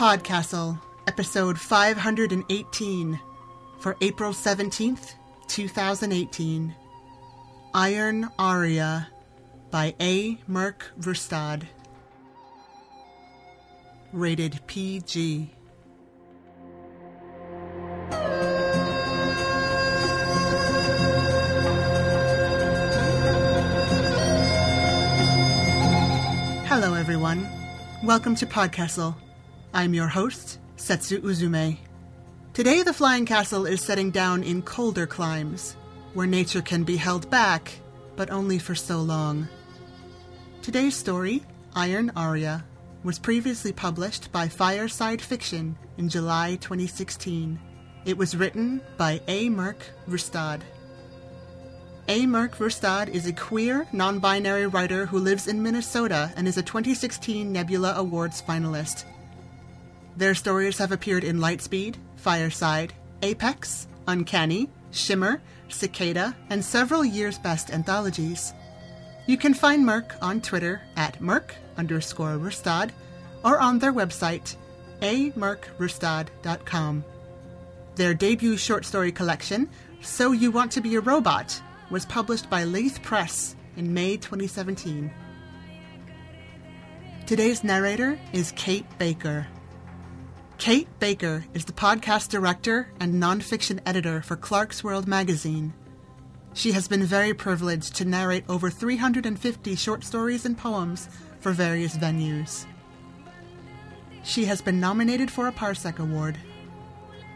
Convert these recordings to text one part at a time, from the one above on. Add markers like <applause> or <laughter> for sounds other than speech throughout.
Podcastle, episode 518, for April 17th, 2018. Iron Aria by A. Merc Rustad. Rated PG. Hello, everyone. Welcome to Podcastle. I'm your host, Setsu Uzume. Today, the Flying Castle is setting down in colder climes, where nature can be held back, but only for so long. Today's story, Iron Aria, was previously published by Fireside Fiction in July 2016. It was written by A. Merc Rustad. A. Merc Rustad is a queer, non binary writer who lives in Minnesota and is a 2016 Nebula Awards finalist. Their stories have appeared in Lightspeed, Fireside, Apex, Uncanny, Shimmer, Cicada, and several years' best anthologies. You can find Merc on Twitter at Merc underscore Rustad or on their website, amercrustad.com. Their debut short story collection, So You Want to Be a Robot, was published by Lethe Press in May 2017. Today's narrator is Kate Baker. Kate Baker is the podcast director and nonfiction editor for Clarkesworld magazine. She has been very privileged to narrate over 350 short stories and poems for various venues. She has been nominated for a Parsec Award.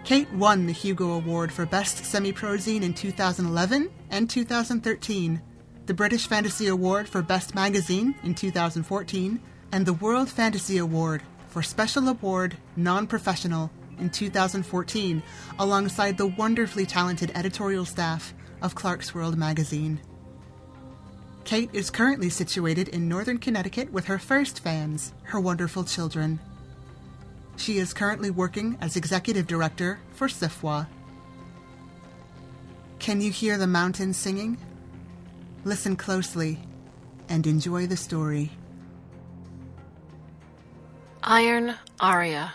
Kate won the Hugo Award for Best Semi-Prozine in 2011 and 2013, the British Fantasy Award for Best Magazine in 2014, and the World Fantasy Award for Special Award Non-Professional in 2014, alongside the wonderfully talented editorial staff of Clarkesworld magazine. Kate is currently situated in northern Connecticut with her first fans, her wonderful children. She is currently working as executive director for SFWA. Can you hear the mountains singing? Listen closely and enjoy the story. Iron Aria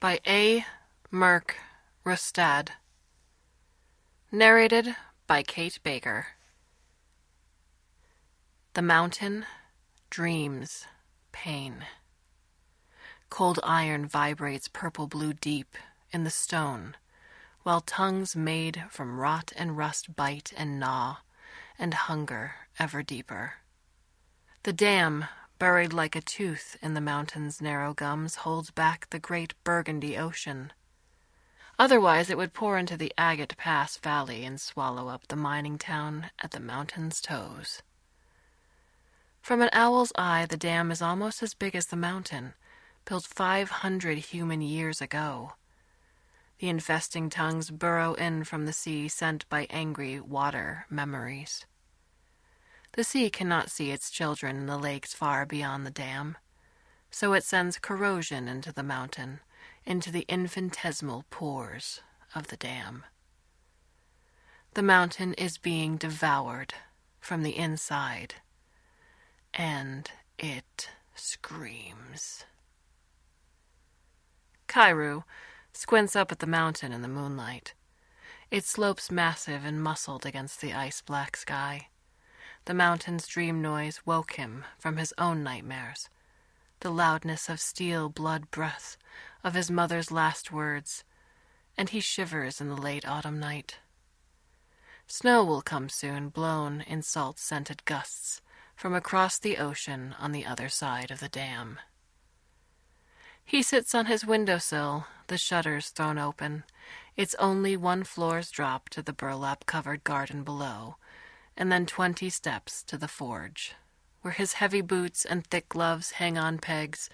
by A. Merc Rustad. Narrated by Kate Baker. The mountain dreams pain. Cold iron vibrates purple blue deep in the stone, while tongues made from rot and rust bite and gnaw, and hunger ever deeper. The dam, buried like a tooth in the mountain's narrow gums, holds back the great burgundy ocean. Otherwise, it would pour into the Agate Pass Valley and swallow up the mining town at the mountain's toes. From an owl's eye, the dam is almost as big as the mountain, built 500 human years ago. The infesting tongues burrow in from the sea sent by angry water memories. The sea cannot see its children in the lakes far beyond the dam, so it sends corrosion into the mountain, into the infinitesimal pores of the dam. The mountain is being devoured from the inside, and it screams. Kairu squints up at the mountain in the moonlight. It slopes massive and muscled against the ice black sky. The mountain's dream noise woke him from his own nightmares. The loudness of steel blood breath, of his mother's last words, and he shivers in the late autumn night. Snow will come soon, blown in salt scented gusts from across the ocean on the other side of the dam. He sits on his windowsill, the shutters thrown open, its only one floor's drop to the burlap covered garden below, and then twenty steps to the forge, where his heavy boots and thick gloves hang on pegs,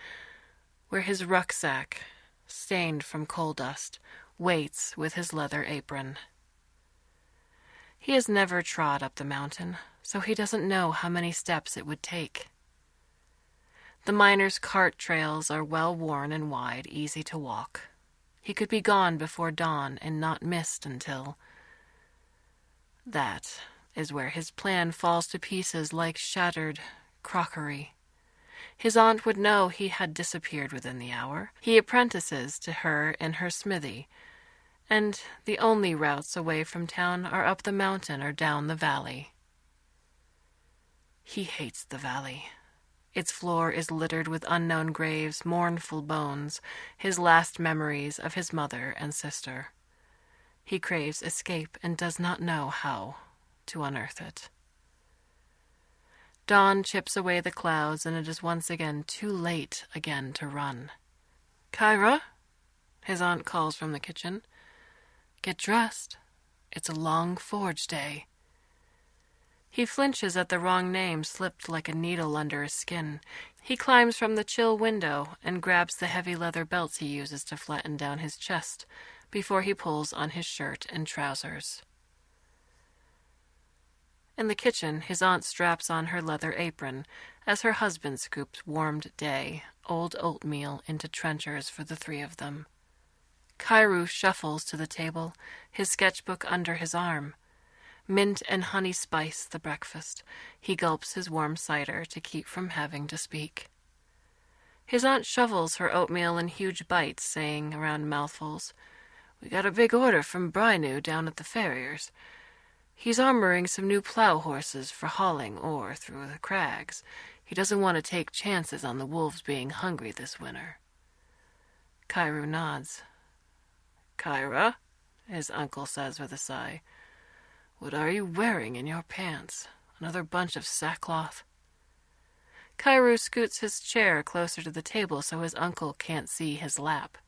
where his rucksack, stained from coal dust, waits with his leather apron. He has never trod up the mountain, so he doesn't know how many steps it would take. The miner's cart trails are well worn and wide, easy to walk. He could be gone before dawn and not missed until. That is where his plan falls to pieces like shattered crockery. His aunt would know he had disappeared within the hour. He apprentices to her in her smithy, and the only routes away from town are up the mountain or down the valley. He hates the valley. Its floor is littered with unknown graves, mournful bones, his last memories of his mother and sister. He craves escape and does not know how to unearth it. Dawn chips away the clouds, and it is once again too late again to run. Kyra, his aunt calls from the kitchen. Get dressed. It's a long forge day. He flinches at the wrong name slipped like a needle under his skin. He climbs from the chill window and grabs the heavy leather belts he uses to flatten down his chest before he pulls on his shirt and trousers. In the kitchen, his aunt straps on her leather apron as her husband scoops warmed day, old oatmeal into trenchers for the three of them. Kairu shuffles to the table, his sketchbook under his arm. Mint and honey spice the breakfast. He gulps his warm cider to keep from having to speak. His aunt shovels her oatmeal in huge bites, saying around mouthfuls, We got a big order from Brynu down at the farrier's. He's armoring some new plow horses for hauling ore through the crags. He doesn't want to take chances on the wolves being hungry this winter. Kairu nods. Kyra, his uncle says with a sigh, what are you wearing in your pants? Another bunch of sackcloth? Kairu scoots his chair closer to the table so his uncle can't see his lap.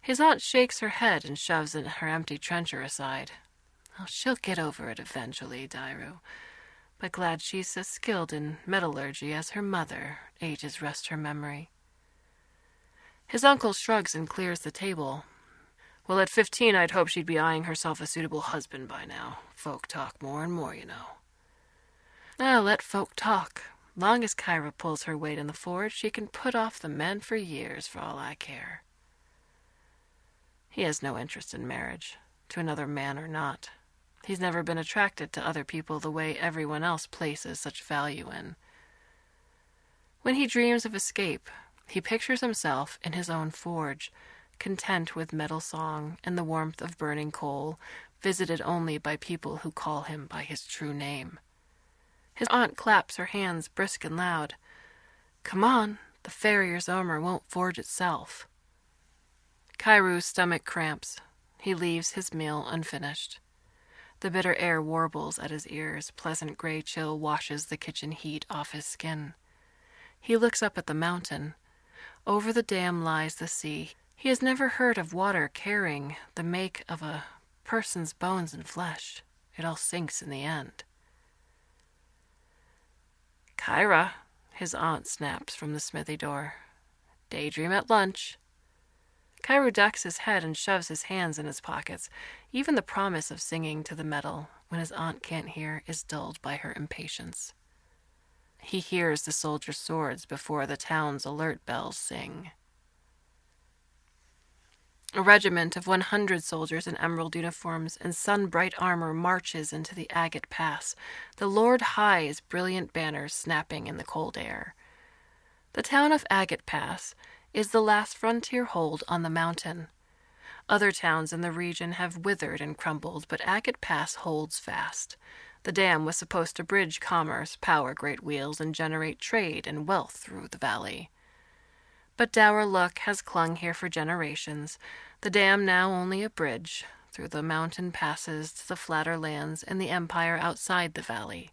His aunt shakes her head and shoves her empty trencher aside. Oh, she'll get over it eventually, Dairu. But glad she's as skilled in metallurgy as her mother, ages rest her memory. His uncle shrugs and clears the table. Well, at fifteen, I'd hoped she'd be eyeing herself a suitable husband by now. Folk talk more and more, you know. Ah, let folk talk. Long as Kyra pulls her weight in the forge, she can put off the men for years, for all I care. He has no interest in marriage, to another man or not. He's never been attracted to other people the way everyone else places such value in. When he dreams of escape, he pictures himself in his own forge, content with metal song and the warmth of burning coal, visited only by people who call him by his true name. His aunt claps her hands brisk and loud. Come on, the farrier's armor won't forge itself. Kairu's stomach cramps. He leaves his meal unfinished. The bitter air warbles at his ears. Pleasant gray chill washes the kitchen heat off his skin. He looks up at the mountain. Over the dam lies the sea. He has never heard of water carrying the make of a person's bones and flesh. It all sinks in the end. Kyra, his aunt snaps from the smithy door. Daydream at lunch. Kairu ducks his head and shoves his hands in his pockets. Even the promise of singing to the metal when his aunt can't hear is dulled by her impatience. He hears the soldiers' swords before the town's alert bells sing. A regiment of 100 soldiers in emerald uniforms and sun bright armor marches into the agate pass, the Lord High's brilliant banners snapping in the cold air. The town of Agate Pass is the last frontier hold on the mountain. Other towns in the region have withered and crumbled, but Agate Pass holds fast. The dam was supposed to bridge commerce, power great wheels, and generate trade and wealth through the valley. But dour luck has clung here for generations, the dam now only a bridge through the mountain passes to the flatter lands and the empire outside the valley.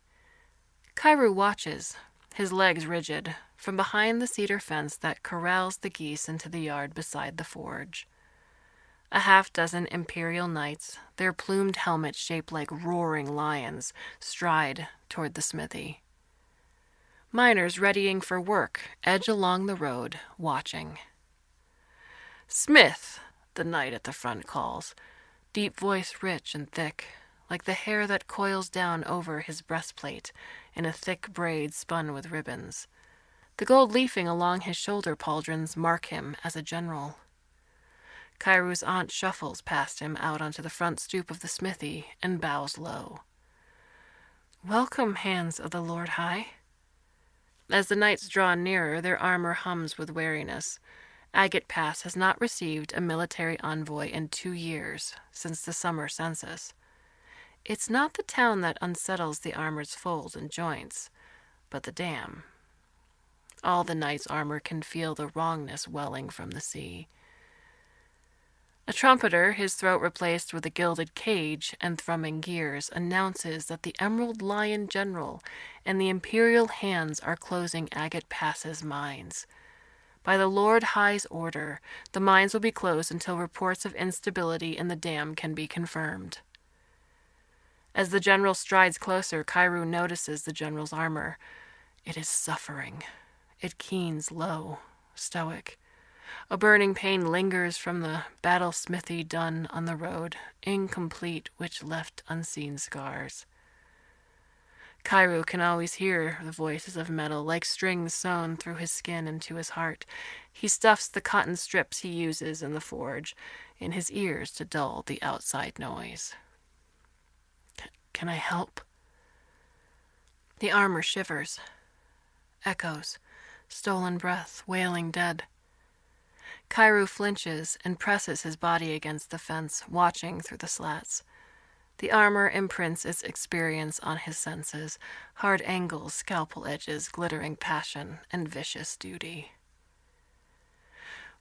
Kairu watches, his legs rigid, from behind the cedar fence that corrals the geese into the yard beside the forge. A half dozen imperial knights, their plumed helmets shaped like roaring lions, stride toward the smithy. Miners readying for work edge along the road, watching. Smith, the knight at the front calls, deep voice rich and thick, like the hair that coils down over his breastplate in a thick braid spun with ribbons. The gold leafing along his shoulder pauldrons mark him as a general. Kairu's aunt shuffles past him out onto the front stoop of the smithy and bows low. Welcome, hands of the Lord High. As the knights draw nearer, their armor hums with wariness. Agate Pass has not received a military envoy in two years, since the summer census. It's not the town that unsettles the armor's folds and joints, but the dam. All the knight's armor can feel the wrongness welling from the sea. A trumpeter, his throat replaced with a gilded cage and thrumming gears, announces that the Emerald Lion General and the Imperial hands are closing Agate Pass's mines. By the Lord High's order, the mines will be closed until reports of instability in the dam can be confirmed. As the general strides closer, Kairu notices the general's armor. It is suffering. It keens low, stoic. A burning pain lingers from the battle smithy done on the road, incomplete, which left unseen scars. Kairu can always hear the voices of metal like strings sewn through his skin into his heart. He stuffs the cotton strips he uses in the forge in his ears to dull the outside noise. Can I help? The armor shivers, echoes, stolen breath, wailing dead. Kairu flinches and presses his body against the fence, watching through the slats. The armor imprints its experience on his senses hard angles, scalpel edges, glittering passion, and vicious duty.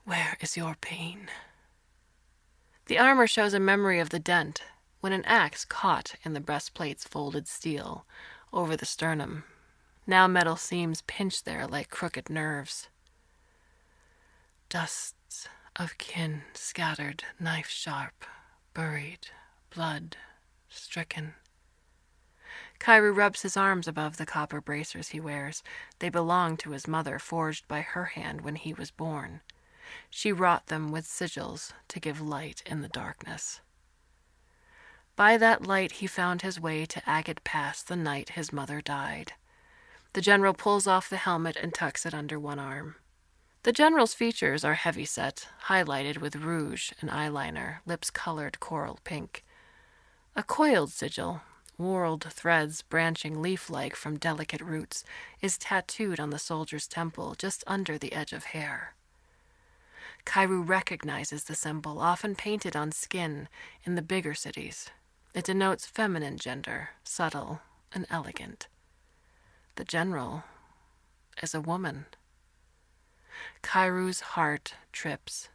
Where is your pain? The armor shows a memory of the dent when an axe caught in the breastplate's folded steel over the sternum. Now metal seams pinch there like crooked nerves. Dusts of kin scattered, knife sharp, buried, blood stricken. Kairu rubs his arms above the copper bracers he wears. They belong to his mother, forged by her hand when he was born. She wrought them with sigils to give light in the darkness. By that light he found his way to Agate Pass the night his mother died. The general pulls off the helmet and tucks it under one arm. The general's features are heavy set, highlighted with rouge and eyeliner, lips colored coral pink. A coiled sigil, whorled threads branching leaf like from delicate roots, is tattooed on the soldier's temple just under the edge of hair. Kairu recognizes the symbol, often painted on skin in the bigger cities. It denotes feminine gender, subtle and elegant. The general is a woman. Kairu's heart trips.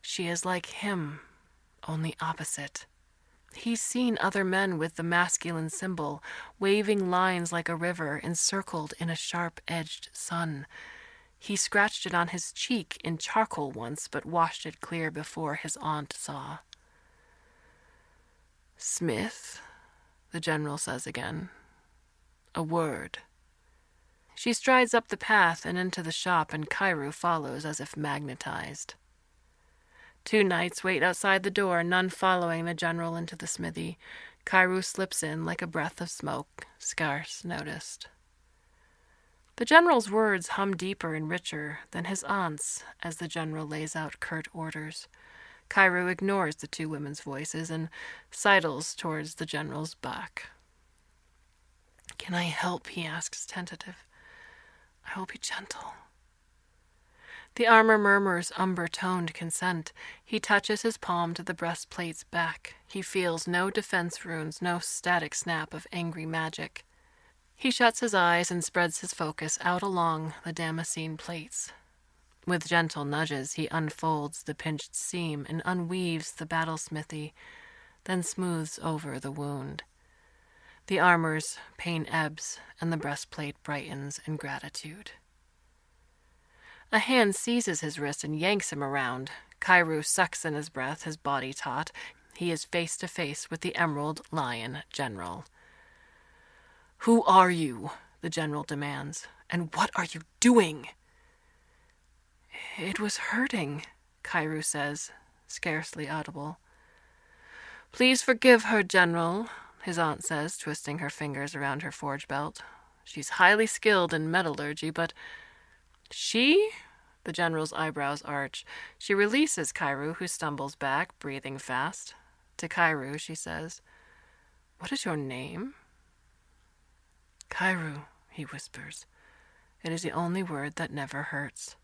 She is like him, only opposite. He's seen other men with the masculine symbol, waving lines like a river encircled in a sharp edged sun. He scratched it on his cheek in charcoal once, but washed it clear before his aunt saw. Smith, the general says again. A word. She strides up the path and into the shop, and Kairu follows as if magnetized. Two knights wait outside the door, none following the general into the smithy. Kairu slips in like a breath of smoke, scarce noticed. The general's words hum deeper and richer than his aunt's as the general lays out curt orders. Kairu ignores the two women's voices and sidles towards the general's back. Can I help? he asks, tentative. I will be gentle. The armor murmurs umber toned consent. He touches his palm to the breastplate's back. He feels no defense runes, no static snap of angry magic. He shuts his eyes and spreads his focus out along the Damascene plates. With gentle nudges, he unfolds the pinched seam and unweaves the battle smithy, then smooths over the wound. The armor's pain ebbs, and the breastplate brightens in gratitude. A hand seizes his wrist and yanks him around. Kairu sucks in his breath, his body taut. He is face to face with the Emerald Lion General. Who are you? the general demands. And what are you doing? It was hurting, Kairu says, scarcely audible. Please forgive her, General, his aunt says, twisting her fingers around her forge belt. She's highly skilled in metallurgy, but. She? The general's eyebrows arch. She releases Kairu, who stumbles back, breathing fast. To Kairu, she says, What is your name? Kairu, he whispers. It is the only word that never hurts.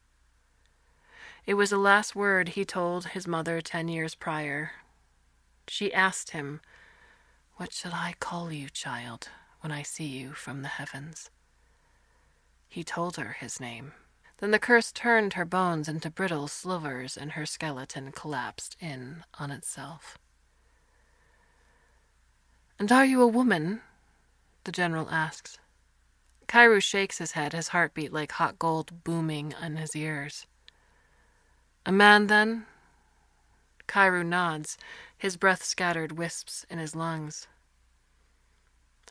It was the last word he told his mother ten years prior. She asked him, What shall I call you, child, when I see you from the heavens? He told her his name. Then the curse turned her bones into brittle slivers, and her skeleton collapsed in on itself. And are you a woman? the general asks. Kairu shakes his head, his heartbeat like hot gold booming in his ears. A man, then? Kairu nods, his breath scattered wisps in his lungs.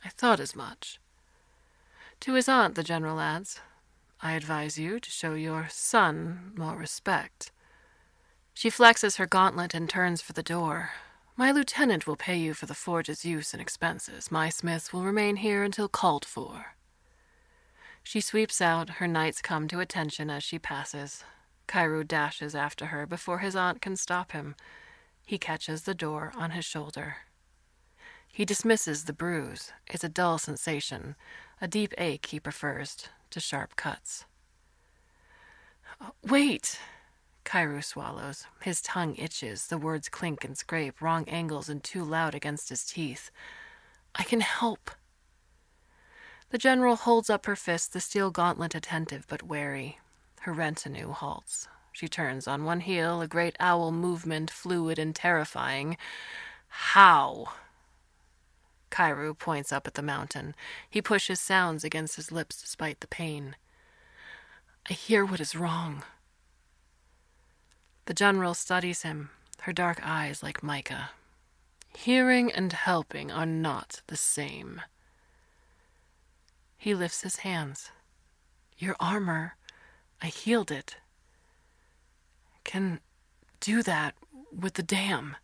I thought as much. To his aunt, the general adds, I advise you to show your son more respect. She flexes her gauntlet and turns for the door. My lieutenant will pay you for the forge's use and expenses. My smith will remain here until called for. She sweeps out, her knights come to attention as she passes. Kairu dashes after her before his aunt can stop him. He catches the door on his shoulder. He dismisses the bruise. It's a dull sensation, a deep ache he prefers to sharp cuts. Oh, wait! Kairu swallows. His tongue itches. The words clink and scrape, wrong angles and too loud against his teeth. I can help. The general holds up her fist, the steel gauntlet attentive but wary. Her retinue halts. She turns on one heel, a great owl movement, fluid and terrifying. How? Kairu points up at the mountain. He pushes sounds against his lips despite the pain. I hear what is wrong. The general studies him, her dark eyes like mica. Hearing and helping are not the same. He lifts his hands. Your armor I healed it. Can do that with the dam.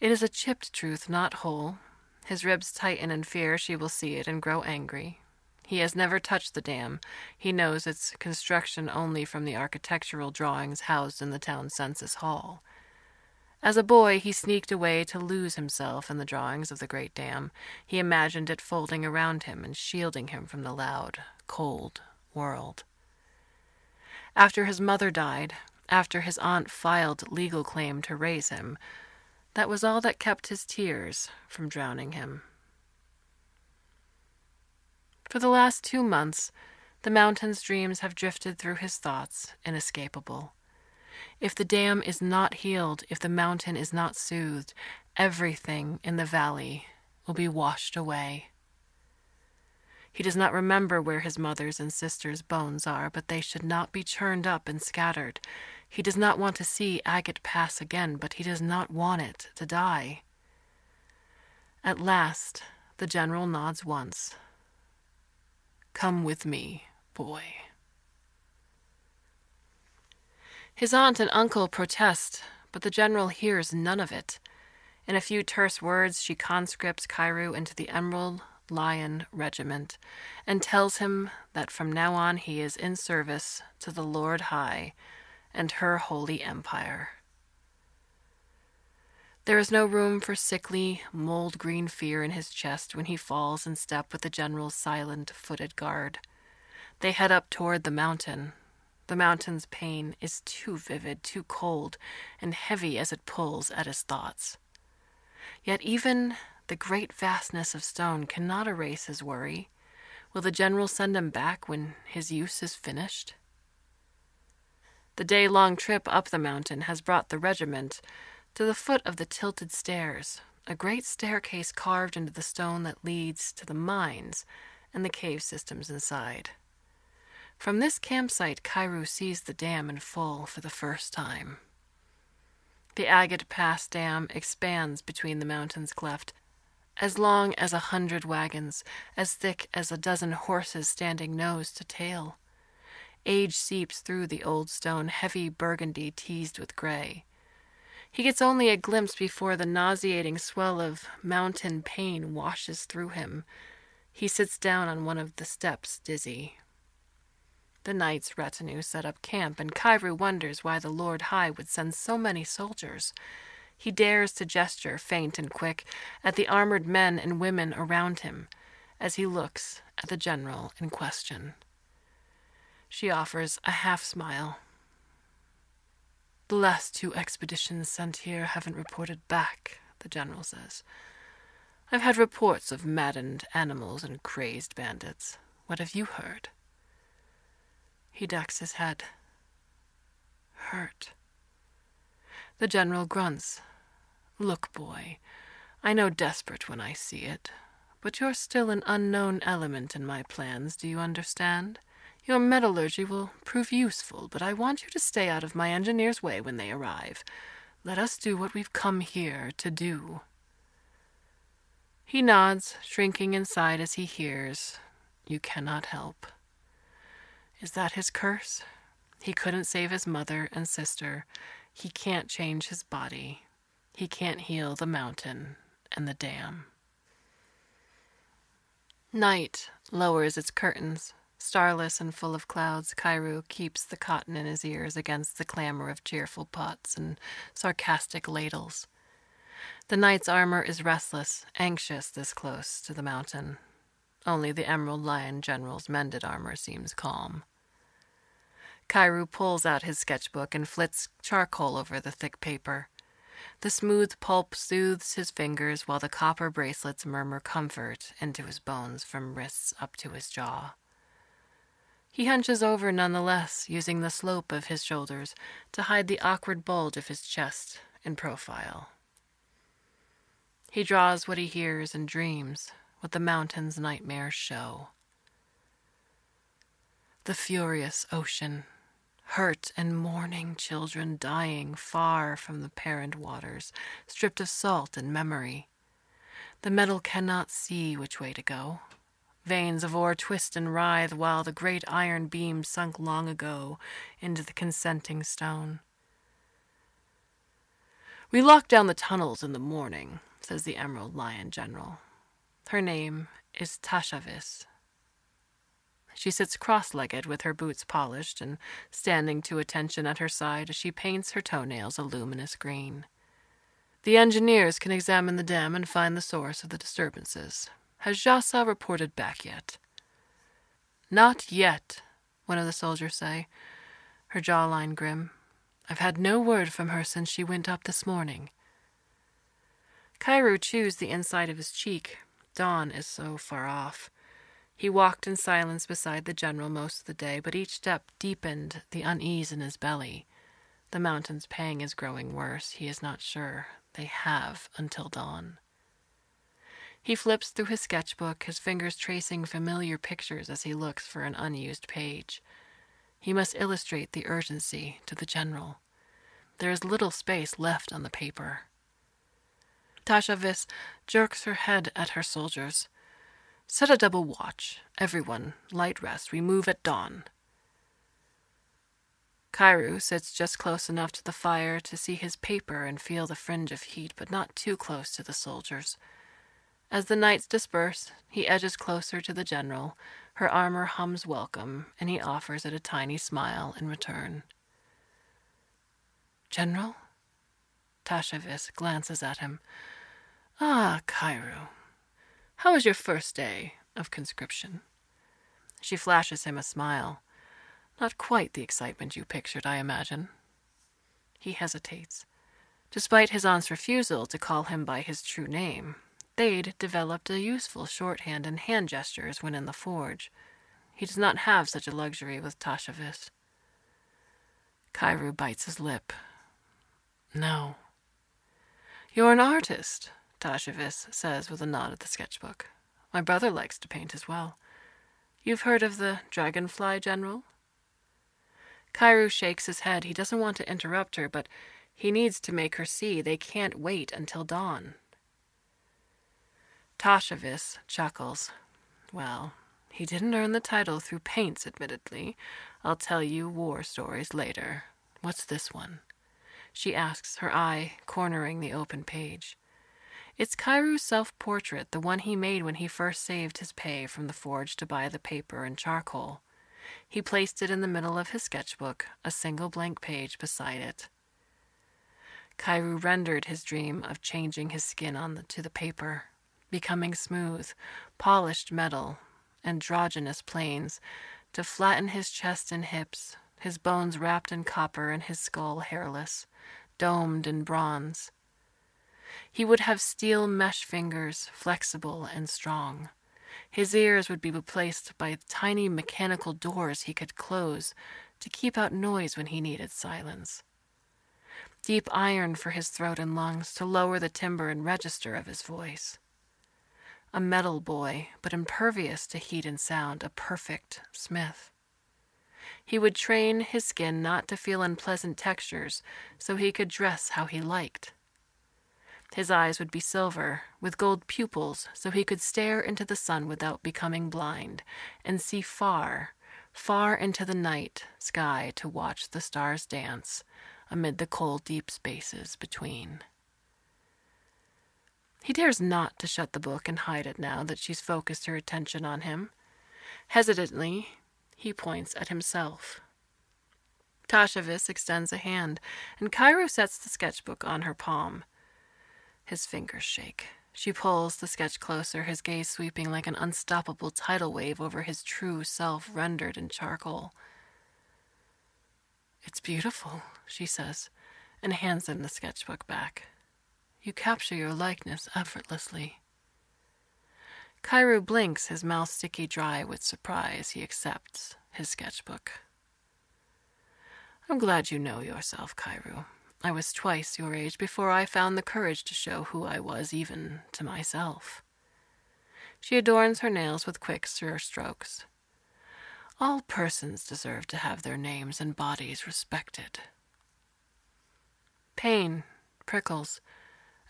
It is a chipped truth, not whole. His ribs tighten in fear she will see it and grow angry. He has never touched the dam. He knows its construction only from the architectural drawings housed in the town census hall. As a boy, he sneaked away to lose himself in the drawings of the great dam. He imagined it folding around him and shielding him from the loud, cold, world. After his mother died, after his aunt filed legal claim to raise him, that was all that kept his tears from drowning him. For the last two months, the mountain's dreams have drifted through his thoughts, inescapable. If the dam is not healed, if the mountain is not soothed, everything in the valley will be washed away. He does not remember where his mother's and sister's bones are, but they should not be churned up and scattered. He does not want to see Agate pass again, but he does not want it to die. At last, the general nods once. Come with me, boy. His aunt and uncle protest, but the general hears none of it. In a few terse words, she conscripts Kairu into the Emerald Lion Regiment and tells him that from now on he is in service to the Lord High and her holy empire. There is no room for sickly, mold green fear in his chest when he falls in step with the general's silent footed guard. They head up toward the mountain. The mountain's pain is too vivid, too cold, and heavy as it pulls at his thoughts. Yet even the great vastness of stone cannot erase his worry. Will the general send him back when his use is finished? The day long trip up the mountain has brought the regiment to the foot of the tilted stairs, a great staircase carved into the stone that leads to the mines and the cave systems inside. From this campsite, Kairu sees the dam in full for the first time. The Agate Pass Dam expands between the mountain's cleft as long as a hundred wagons, as thick as a dozen horses standing nose to tail. Age seeps through the old stone, heavy burgundy teased with gray. He gets only a glimpse before the nauseating swell of mountain pain washes through him. He sits down on one of the steps, dizzy. The knight's retinue set up camp, and Kairu wonders why the Lord High would send so many soldiers. He dares to gesture, faint and quick, at the armored men and women around him as he looks at the general in question. She offers a half smile. The last two expeditions sent here haven't reported back, the general says. I've had reports of maddened animals and crazed bandits. What have you heard? He ducks his head. Hurt. The general grunts. Look, boy, I know desperate when I see it, but you're still an unknown element in my plans, do you understand? Your metallurgy will prove useful, but I want you to stay out of my engineer's way when they arrive. Let us do what we've come here to do. He nods, shrinking inside as he hears, You cannot help. Is that his curse? He couldn't save his mother and sister. He can't change his body. He can't heal the mountain and the dam. Night lowers its curtains. Starless and full of clouds, Kairu keeps the cotton in his ears against the clamor of cheerful pots and sarcastic ladles. The knight's armor is restless, anxious this close to the mountain. Only the Emerald Lion General's mended armor seems calm. Kairu pulls out his sketchbook and flits charcoal over the thick paper. The smooth pulp soothes his fingers while the copper bracelets murmur comfort into his bones from wrists up to his jaw. He hunches over nonetheless, using the slope of his shoulders to hide the awkward bulge of his chest in profile. He draws what he hears and dreams, what the mountain's nightmares show. The furious ocean, hurt and mourning children dying far from the parent waters, stripped of salt and memory. The metal cannot see which way to go. Veins of ore twist and writhe while the great iron beam sunk long ago into the consenting stone. We lock down the tunnels in the morning, says the Emerald Lion General. Her name is Tashavis. She sits cross legged with her boots polished and standing to attention at her side as she paints her toenails a luminous green. The engineers can examine the dam and find the source of the disturbances. Has Jassa reported back yet? Not yet, one of the soldiers say, her jawline grim. I've had no word from her since she went up this morning. Kairu chews the inside of his cheek. Dawn is so far off. He walked in silence beside the general most of the day, but each step deepened the unease in his belly. The mountain's pang is growing worse. He is not sure. They have until dawn. He flips through his sketchbook, his fingers tracing familiar pictures as he looks for an unused page. He must illustrate the urgency to the general. There is little space left on the paper. Tashavis jerks her head at her soldiers. Set a double watch. Everyone, light rest. We move at dawn. Kairu sits just close enough to the fire to see his paper and feel the fringe of heat, but not too close to the soldiers. As the knights disperse, he edges closer to the general. Her armor hums welcome, and he offers it a tiny smile in return. General? Tashavis glances at him. Ah, Kairu, how was your first day of conscription? She flashes him a smile. Not quite the excitement you pictured, I imagine. He hesitates. Despite his aunt's refusal to call him by his true name, they'd developed a useful shorthand and hand gestures when in the forge. He does not have such a luxury with Tashavis. Kairu bites his lip. No. You're an artist, Tashavis says with a nod at the sketchbook. My brother likes to paint as well. You've heard of the dragonfly general? Kairu shakes his head. He doesn't want to interrupt her, but he needs to make her see they can't wait until dawn. Tashavis chuckles. Well, he didn't earn the title through paints, admittedly. I'll tell you war stories later. What's this one? She asks, her eye cornering the open page. It's Kairu's self portrait, the one he made when he first saved his pay from the forge to buy the paper and charcoal. He placed it in the middle of his sketchbook, a single blank page beside it. Kairu rendered his dream of changing his skin on the, to the paper, becoming smooth, polished metal, androgynous planes, to flatten his chest and hips, his bones wrapped in copper and his skull hairless, domed in bronze. He would have steel mesh fingers, flexible and strong. His ears would be replaced by tiny mechanical doors he could close to keep out noise when he needed silence. Deep iron for his throat and lungs to lower the timbre and register of his voice. A metal boy, but impervious to heat and sound, a perfect smith. He would train his skin not to feel unpleasant textures so he could dress how he liked. His eyes would be silver, with gold pupils, so he could stare into the sun without becoming blind, and see far, far into the night sky to watch the stars dance amid the cold, deep spaces between. He dares not to shut the book and hide it now that she's focused her attention on him. Hesitantly, he points at himself. Tashavis extends a hand, and Kairu sets the sketchbook on her palm. His fingers shake. She pulls the sketch closer, his gaze sweeping like an unstoppable tidal wave over his true self rendered in charcoal. It's beautiful, she says, and hands him the sketchbook back. You capture your likeness effortlessly. Kairu blinks, his mouth sticky dry with surprise. He accepts his sketchbook. I'm glad you know yourself, Kairu. I was twice your age before I found the courage to show who I was, even to myself. She adorns her nails with quick, sure strokes. All persons deserve to have their names and bodies respected. Pain prickles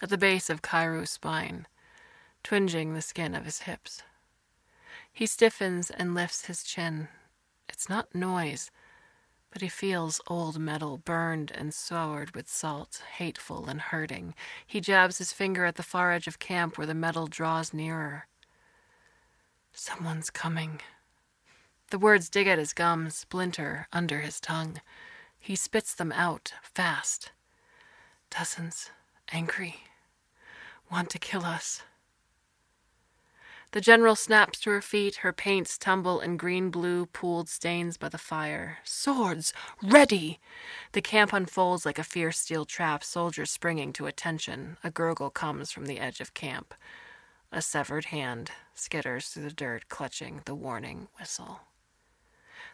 at the base of Kairu's spine, twinging the skin of his hips. He stiffens and lifts his chin. It's not noise but he feels old metal burned and soured with salt, hateful and hurting. He jabs his finger at the far edge of camp where the metal draws nearer. Someone's coming. The words dig at his gums, splinter under his tongue. He spits them out, fast. Dozens, angry, want to kill us. The general snaps to her feet, her paints tumble in green blue pooled stains by the fire. Swords! Ready! The camp unfolds like a fierce steel trap, soldiers springing to attention. A gurgle comes from the edge of camp. A severed hand skitters through the dirt, clutching the warning whistle.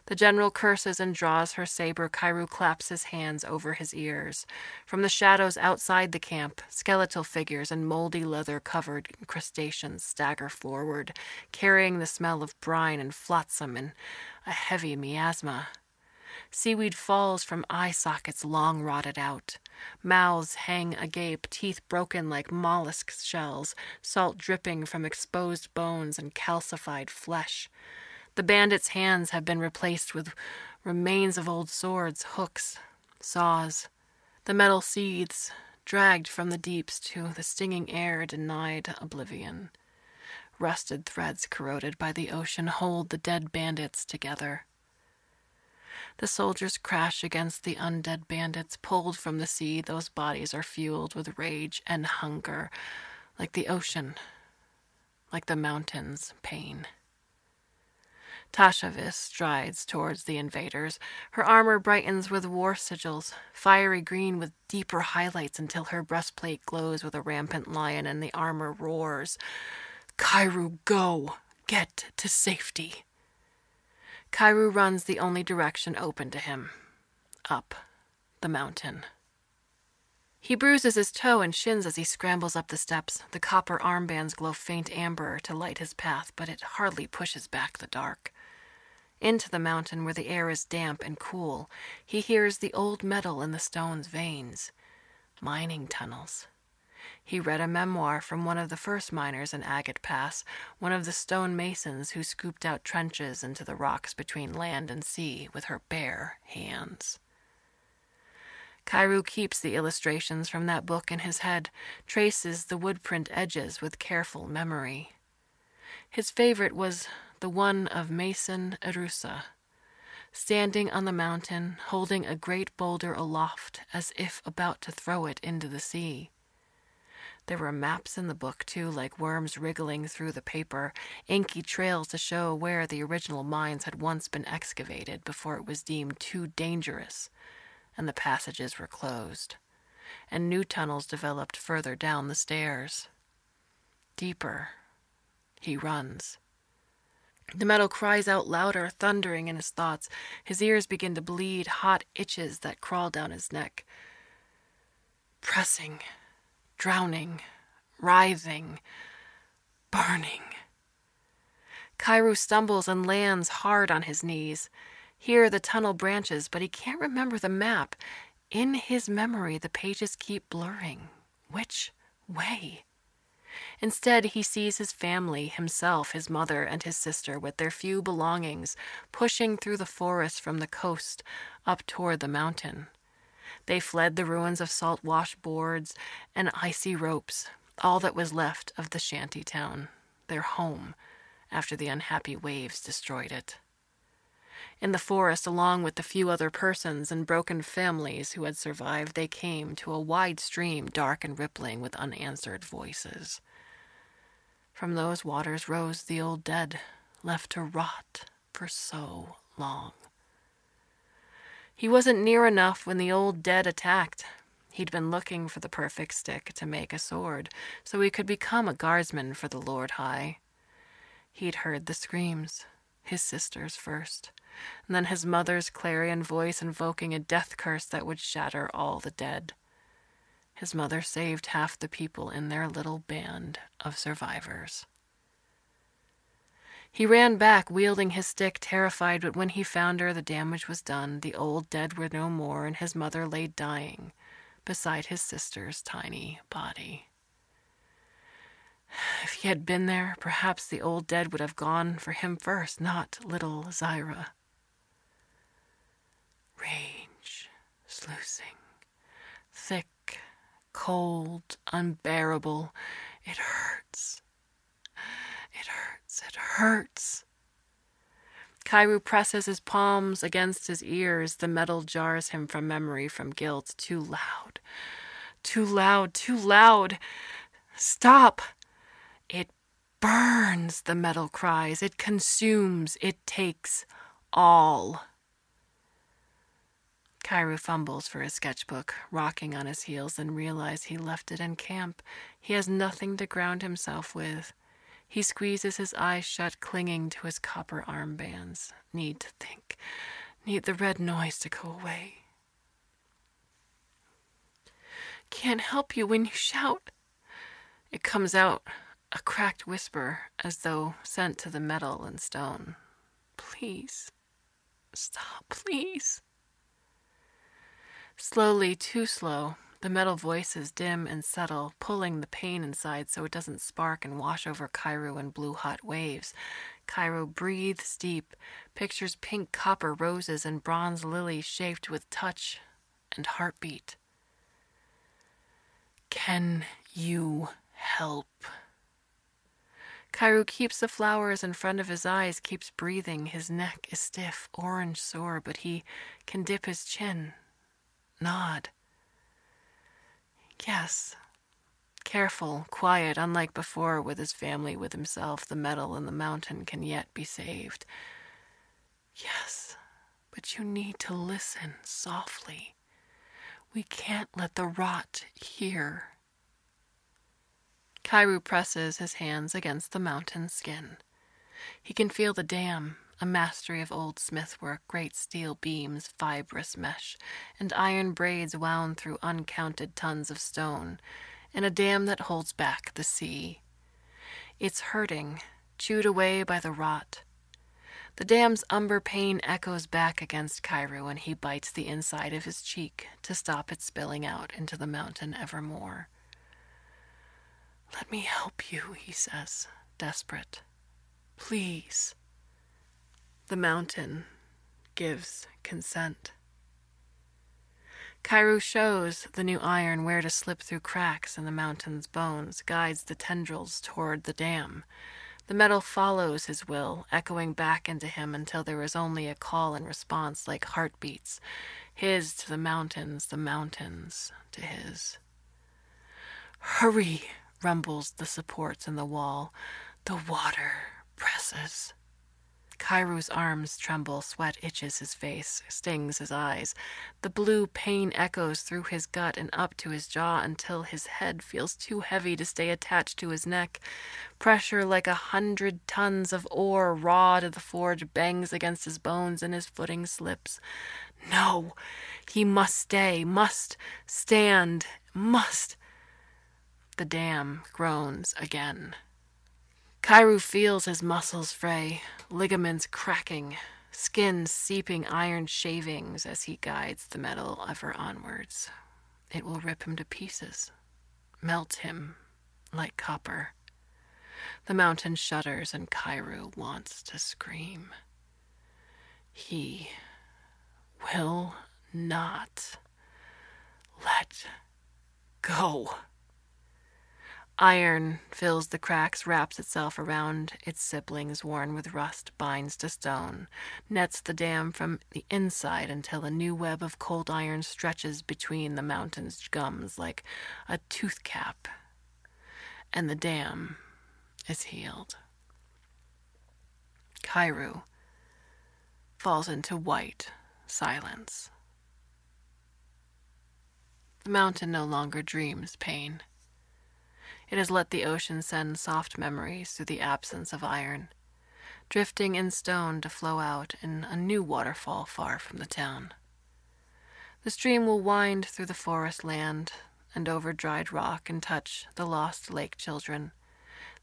The general curses and draws her saber. Kairu claps his hands over his ears. From the shadows outside the camp, skeletal figures and moldy leather covered crustaceans stagger forward, carrying the smell of brine and flotsam and a heavy miasma. Seaweed falls from eye sockets long rotted out. Mouths hang agape, teeth broken like mollusk shells, salt dripping from exposed bones and calcified flesh. The bandits' hands have been replaced with remains of old swords, hooks, saws. The metal seethes, dragged from the deeps to the stinging air, denied oblivion. Rusted threads corroded by the ocean hold the dead bandits together. The soldiers crash against the undead bandits, pulled from the sea. Those bodies are fueled with rage and hunger, like the ocean, like the mountains' pain. Tashavis strides towards the invaders. Her armor brightens with war sigils, fiery green with deeper highlights until her breastplate glows with a rampant lion and the armor roars. Kairu, go! Get to safety! Kairu runs the only direction open to him up the mountain. He bruises his toe and shins as he scrambles up the steps. The copper armbands glow faint amber to light his path, but it hardly pushes back the dark into the mountain where the air is damp and cool, he hears the old metal in the stone's veins. Mining tunnels. He read a memoir from one of the first miners in Agate Pass, one of the stone masons who scooped out trenches into the rocks between land and sea with her bare hands. Kairu keeps the illustrations from that book in his head, traces the woodprint edges with careful memory. His favorite was the one of Mason Erusa, standing on the mountain, holding a great boulder aloft as if about to throw it into the sea. There were maps in the book, too, like worms wriggling through the paper, inky trails to show where the original mines had once been excavated before it was deemed too dangerous and the passages were closed, and new tunnels developed further down the stairs. Deeper, he runs. The metal cries out louder, thundering in his thoughts. His ears begin to bleed, hot itches that crawl down his neck. Pressing, drowning, writhing, burning. Kairu stumbles and lands hard on his knees. Here the tunnel branches, but he can't remember the map. In his memory, the pages keep blurring. Which way? Instead, he sees his family, himself, his mother, and his sister, with their few belongings, pushing through the forest from the coast up toward the mountain. They fled the ruins of salt wash boards and icy ropes, all that was left of the shanty town, their home, after the unhappy waves destroyed it. In the forest, along with the few other persons and broken families who had survived, they came to a wide stream, dark and rippling with unanswered voices. From those waters rose the old dead, left to rot for so long. He wasn't near enough when the old dead attacked. He'd been looking for the perfect stick to make a sword, so he could become a guardsman for the Lord High. He'd heard the screams, his sister's first, and then his mother's clarion voice invoking a death curse that would shatter all the dead. His mother saved half the people in their little band of survivors. He ran back, wielding his stick, terrified, but when he found her, the damage was done. The old dead were no more, and his mother lay dying beside his sister's tiny body. <sighs> If he had been there, perhaps the old dead would have gone for him first, not little Zyra. Range, sluicing, thick, cold, unbearable. It hurts. It hurts. It hurts. Kairu presses his palms against his ears. The metal jars him from memory, from guilt. Too loud. Too loud. Too loud. Stop. Burns, the metal cries. It consumes. It takes all. Kairu fumbles for his sketchbook, rocking on his heels, and realizes he left it in camp. He has nothing to ground himself with. He squeezes his eyes shut, clinging to his copper armbands. Need to think. Need the red noise to go away. Can't help you when you shout. It comes out, a cracked whisper, as though sent to the metal and stone. Please. Stop, please. Slowly, too slow, the metal voices dim and subtle, pulling the pain inside so it doesn't spark and wash over Kairu in blue hot waves. Kairu breathes deep, pictures pink copper roses and bronze lilies shaped with touch and heartbeat. Can you help? Kairu keeps the flowers in front of his eyes, keeps breathing. His neck is stiff, orange sore, but he can dip his chin nod. Yes. Careful, quiet, unlike before with his family, with himself, the metal and the mountain can yet be saved. Yes, but you need to listen softly. We can't let the rot hear. Kairu presses his hands against the mountain skin. He can feel the dam, a mastery of old smithwork, great steel beams, fibrous mesh, and iron braids wound through uncounted tons of stone, and a dam that holds back the sea. It's hurting, chewed away by the rot. The dam's umber pain echoes back against Kairu, and he bites the inside of his cheek to stop it spilling out into the mountain evermore. Let me help you, he says, desperate. Please. The mountain gives consent. Kairu shows the new iron where to slip through cracks in the mountain's bones, guides the tendrils toward the dam. The metal follows his will, echoing back into him until there is only a call and response like heartbeats, his to the mountains, the mountains to his. Hurry! Rumbles the supports in the wall. The water presses. Kairu's arms tremble, sweat itches his face, stings his eyes. The blue pain echoes through his gut and up to his jaw until his head feels too heavy to stay attached to his neck. Pressure like a hundred tons of ore raw to the forge bangs against his bones and his footing slips. No, he must stay, must stand, must. The dam groans again. Kairu feels his muscles fray, ligaments cracking, skin seeping iron shavings as he guides the metal ever onwards. It will rip him to pieces, melt him like copper. The mountain shudders and Kairu wants to scream. He will not let go. Iron fills the cracks, wraps itself around its siblings, worn with rust, binds to stone, nets the dam from the inside until a new web of cold iron stretches between the mountain's gums like a tooth cap, and the dam is healed. Kairu falls into white silence. The mountain no longer dreams pain. It has let the ocean send soft memories through the absence of iron, drifting in stone to flow out in a new waterfall far from the town. The stream will wind through the forest land and over dried rock and touch the lost lake children,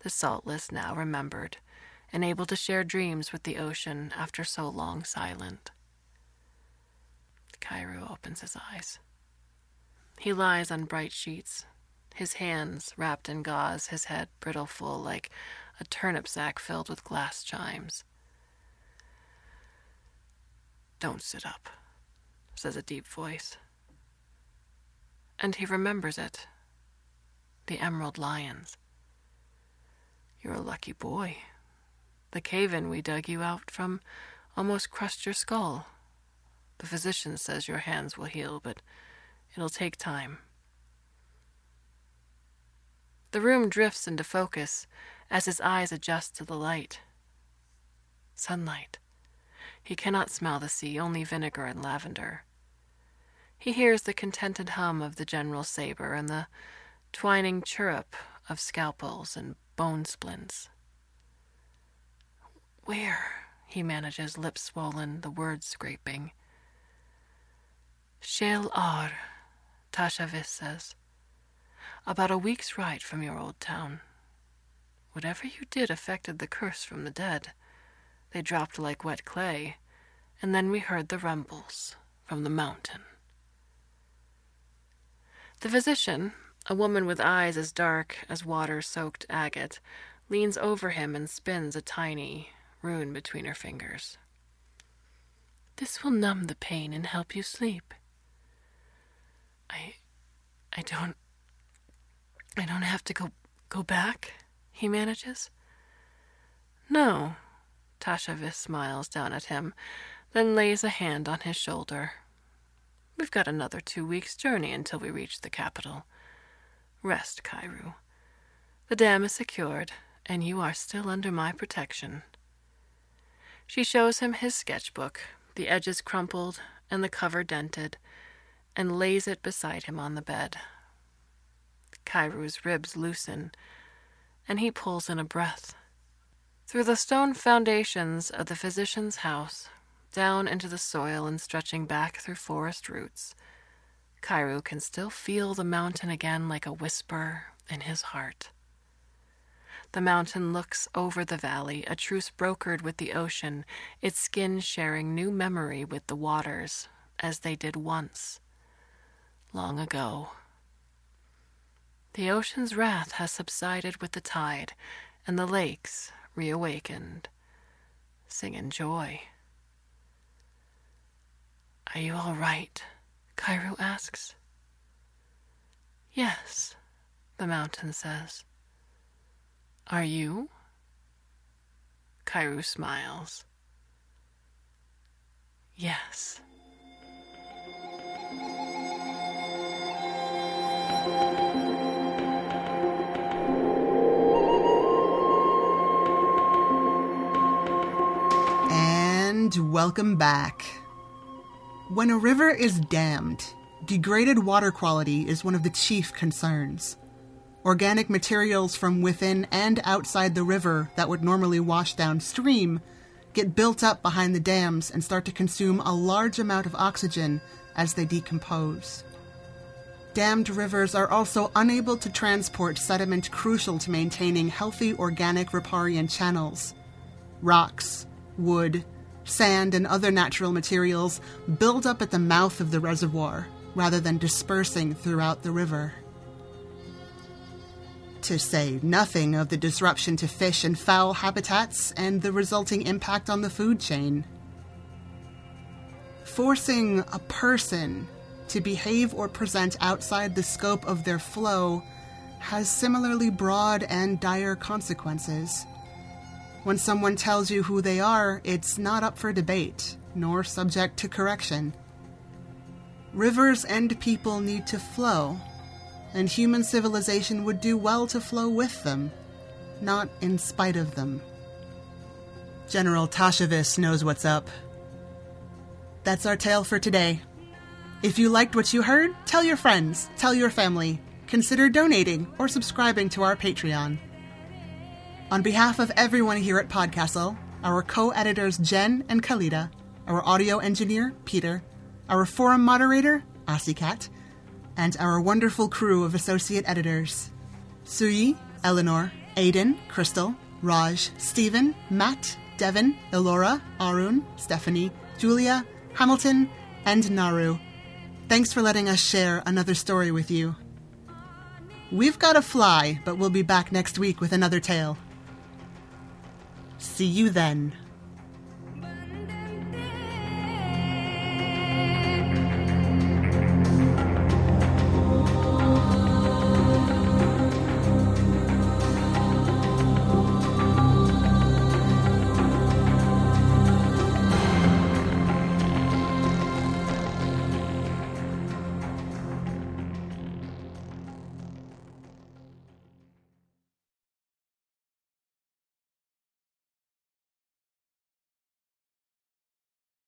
the saltless now remembered, and able to share dreams with the ocean after so long silent. Kairu opens his eyes. He lies on bright sheets, his hands wrapped in gauze, his head brittle full like a turnip sack filled with glass chimes. Don't sit up, says a deep voice. And he remembers it. The emerald lions. You're a lucky boy. The cave in we dug you out from almost crushed your skull. The physician says your hands will heal, but it'll take time. The room drifts into focus as his eyes adjust to the light. Sunlight. He cannot smell the sea, only vinegar and lavender. He hears the contented hum of the general's saber and the twining chirrup of scalpels and bone splints. Where? he manages, lips swollen, the words scraping. Shale Ar, Tashavis says about a week's ride from your old town. Whatever you did affected the curse from the dead. They dropped like wet clay, and then we heard the rumbles from the mountain. The physician, a woman with eyes as dark as water soaked agate, leans over him and spins a tiny rune between her fingers. This will numb the pain and help you sleep. I. I don't I don't have to go go back, he manages. No. Tashavis smiles down at him, then lays a hand on his shoulder. We've got another two weeks' journey until we reach the capital. Rest, Kairu. The dam is secured, and you are still under my protection. She shows him his sketchbook, the edges crumpled and the cover dented, and lays it beside him on the bed. Kairu's ribs loosen, and he pulls in a breath. Through the stone foundations of the physician's house, down into the soil and stretching back through forest roots, Kairu can still feel the mountain again like a whisper in his heart. The mountain looks over the valley, a truce brokered with the ocean, its skin sharing new memory with the waters, as they did once, long ago. The ocean's wrath has subsided with the tide, and the lakes, reawakened, sing in joy. Are you all right? Kairu asks. Yes, the mountain says. Are you? Kairu smiles. Yes. And welcome back. When a river is dammed, degraded water quality is one of the chief concerns. Organic materials from within and outside the river that would normally wash downstream get built up behind the dams and start to consume a large amount of oxygen as they decompose. Dammed rivers are also unable to transport sediment crucial to maintaining healthy organic riparian channels. Rocks, wood, sand, and other natural materials build up at the mouth of the reservoir rather than dispersing throughout the river. To say nothing of the disruption to fish and fowl habitats and the resulting impact on the food chain. Forcing a person to behave or present outside the scope of their flow has similarly broad and dire consequences. When someone tells you who they are, it's not up for debate, nor subject to correction. Rivers and people need to flow, and human civilization would do well to flow with them, not in spite of them. General Tashavis knows what's up. That's our tale for today. If you liked what you heard, tell your friends, tell your family. Consider donating or subscribing to our Patreon. On behalf of everyone here at Podcastle, our co editors Jen and Khaalidah, our audio engineer Peter, our forum moderator Asikat, and our wonderful crew of associate editors Suyi, Eleanor, Aiden, Crystal, Raj, Stephen, Matt, Devin, Elora, Arun, Stephanie, Julia, Hamilton, and Naru. Thanks for letting us share another story with you. We've got to fly, but we'll be back next week with another tale. See you then.